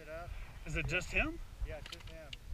it up. Is it just him? Yeah, just him.